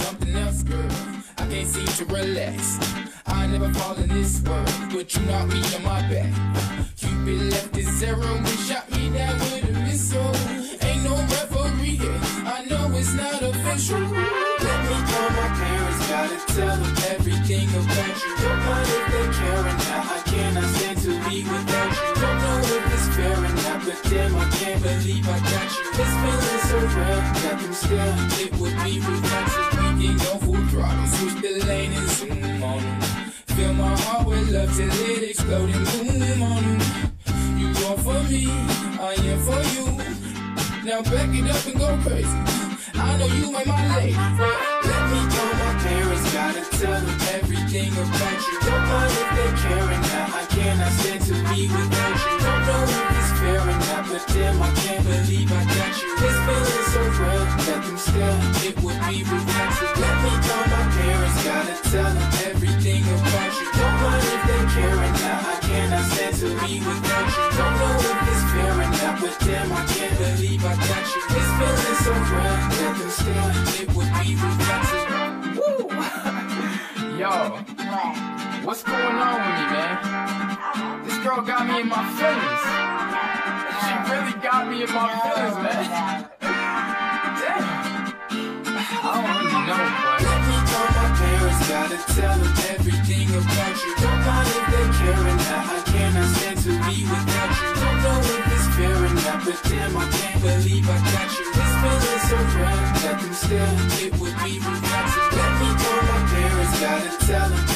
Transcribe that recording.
something else, girl. I can't seem to relax. I never fall in this world, but you knocked me on my back. Cupid left his zero and shot me down with a missile. Ain't no referee here. I know it's not official. Let me call my parents, gotta tell them everything about you. Don't mind if they care or not. I cannot stand to be without you. Don't know if it's fair or not, but damn, I can't believe I got you. This feeling so rare that them still love till it explode and boom on 'em. You go for me, I am for you. Now back it up and go crazy. I know you ain't my lady. Let me call my parents, gotta tell them everything about you. Don't mind if they care not. I cannot stand to be without damn, I can't believe I got you. This feeling so real, them still, it would be you. Woo! Yo, what's going on with me, man? This girl got me in my feelings. She really got me in my feelings, man. I don't really know, but Let me my parents, gotta tell them everything about you. Don't mind if they care or not, I cannot stand to be without but damn, I can't believe I got you. This feeling so real, them still, it would be you. Let me call my parents, gotta tell them